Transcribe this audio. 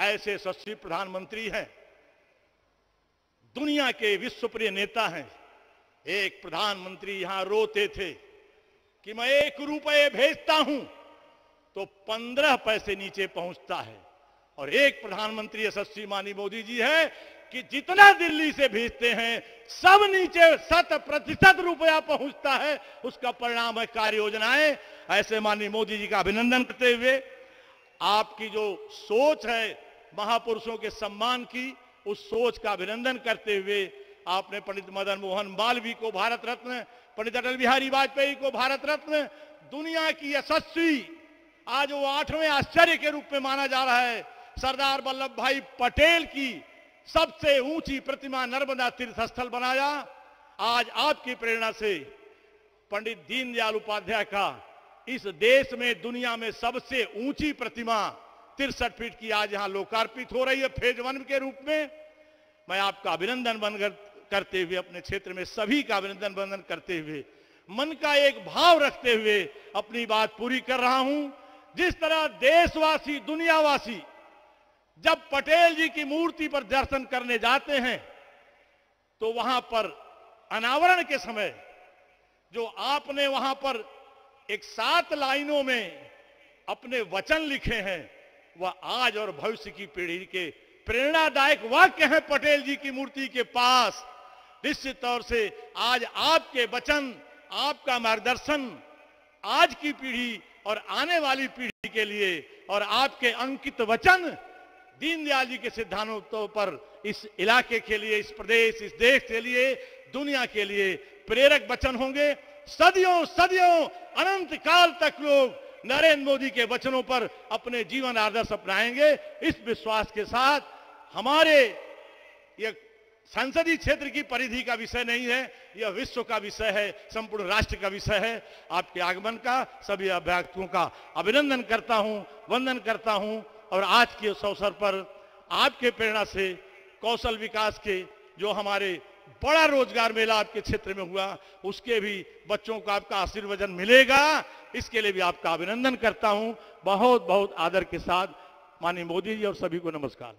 ऐसे यशस्वी प्रधानमंत्री हैं, दुनिया के विश्वप्रिय नेता हैं। एक प्रधानमंत्री यहाँ रोते थे कि मैं एक रुपए भेजता हूँ तो पंद्रह पैसे नीचे पहुँचता है। और एक प्रधानमंत्री यशस्वी मानी मोदी जी है कि जितना दिल्ली से भेजते हैं, सब नीचे शत प्रतिशत रुपया पहुँचता है, उसका परिणाम है कार्य योजनाएँ ऐसे माननीय मोदी जी का अभिनंदन करते हुए आपकी जो सोच है महापुरुषों के सम्मान की, उस सोच का अभिनंदन करते हुए आपने पंडित मदन मोहन मालवीय को भारत रत्न, पंडित अटल बिहारी वाजपेयी को भारत रत्न, दुनिया की यशस्वी, आज वो आठवें आश्चर्य के रूप में माना जा रहा है, सरदार वल्लभ भाई पटेल की सबसे ऊँची प्रतिमा नर्मदा तीर्थ स्थल बनाया। आज आपकी प्रेरणा से पंडित दीनदयाल उपाध्याय का इस देश में, दुनिया में सबसे ऊँची प्रतिमा तिरसठ फीट की आज यहाँ लोकार्पित हो रही है फ़ेज़ वन के रूप में। मैं आपका अभिनंदन बनकर करते हुए, अपने क्षेत्र में सभी का अभिनंदन बंदन करते हुए, मन का एक भाव रखते हुए अपनी बात पूरी कर रहा हूँ। जिस तरह देशवासी, दुनियावासी जब पटेल जी की मूर्ति पर दर्शन करने जाते हैं तो वहाँ पर अनावरण के समय जो आपने वहाँ पर एक सात लाइनों में अपने वचन लिखे हैं वह आज और भविष्य की पीढ़ी के प्रेरणादायक वाक्य हैं पटेल जी की मूर्ति के पास। निश्चित तौर से आज आपके वचन, आपका मार्गदर्शन आज की पीढ़ी और आने वाली पीढ़ी के लिए और आपके अंकित वचन दीनदयाल जी के सिद्धांतों पर इस इलाके के लिए, इस प्रदेश, इस देश के लिए, दुनिया के लिए प्रेरक वचन होंगे। सदियों सदियों अनंत काल तक लोग नरेंद्र मोदी के वचनों पर अपने जीवन आदर्श अपनाएँगे। इस विश्वास के साथ हमारे ये संसदीय क्षेत्र की परिधि का विषय नहीं है, यह विश्व का विषय है, संपूर्ण राष्ट्र का विषय है। आपके आगमन का सभी अभ्यर्थियों का अभिनंदन करता हूँ, वंदन करता हूँ और आज के उस अवसर पर आपके प्रेरणा से, कौशल विकास के जो हमारे बड़ा रोज़गार मेला आपके क्षेत्र में हुआ, उसके भी बच्चों को आपका आशीर्वचन मिलेगा। इसके लिए भी आपका अभिनंदन करता हूँ। बहुत बहुत आदर के साथ माननीय मोदी जी और सभी को नमस्कार।